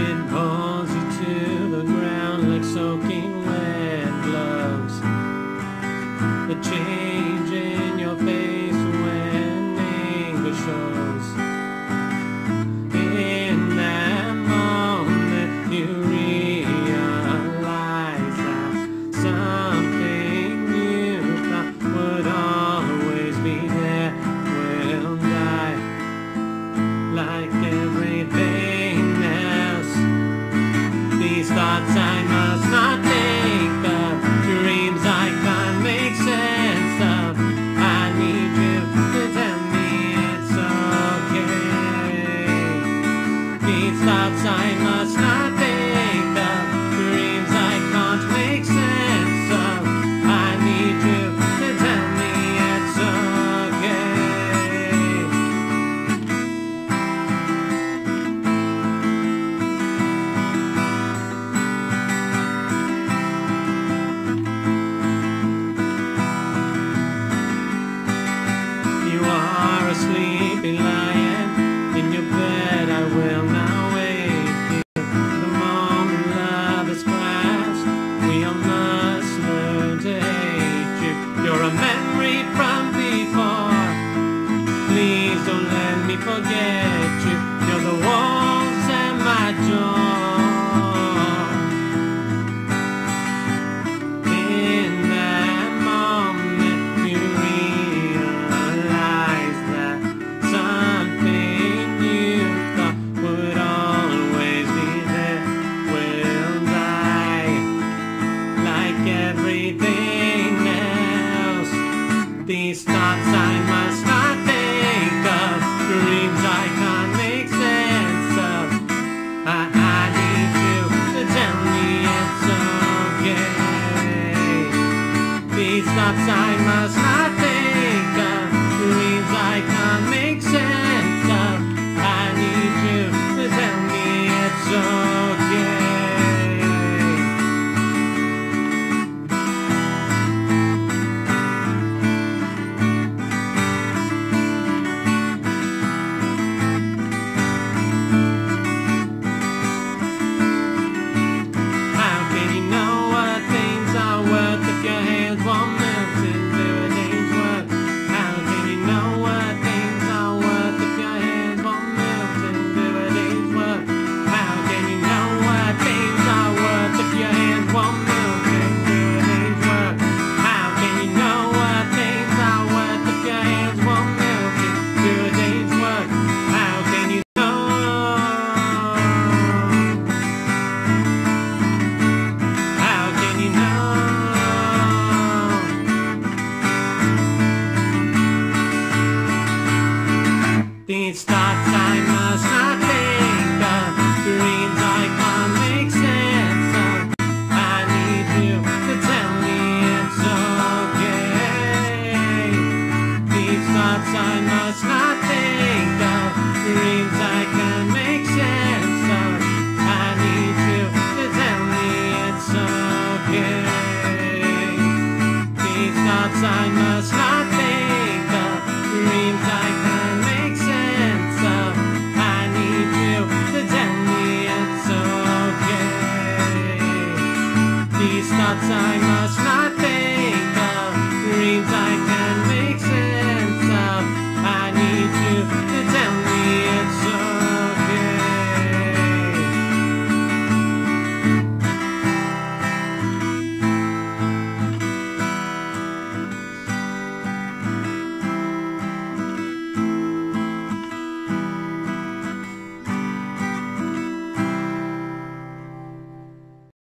in home. Speed that I must not thoughts I must not think of, dreams I can't make sense of. I need you to tell me it's okay. thoughts I must not think of dreams I can make sense of. I need you to tell me it's okay. These thoughts I must